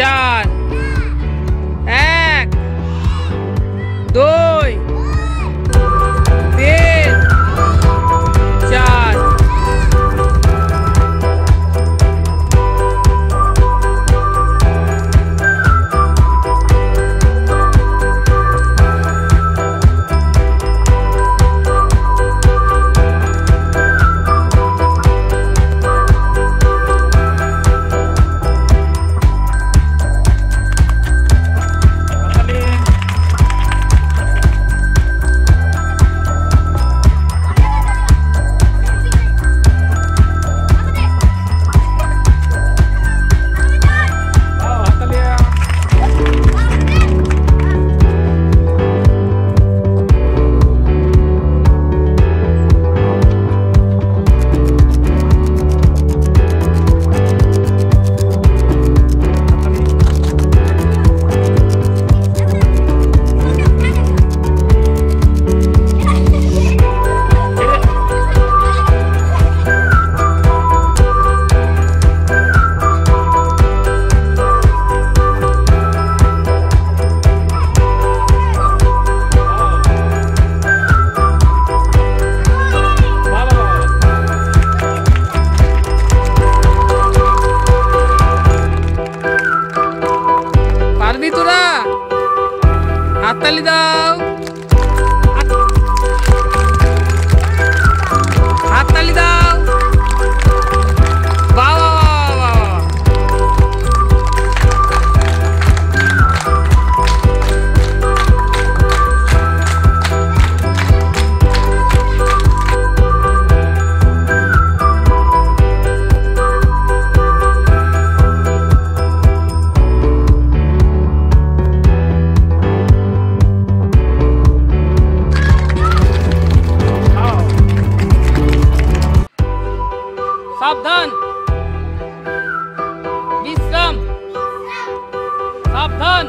done. తల్లిదా. తల్లిదా. सावधान। विश्राम। सावधान।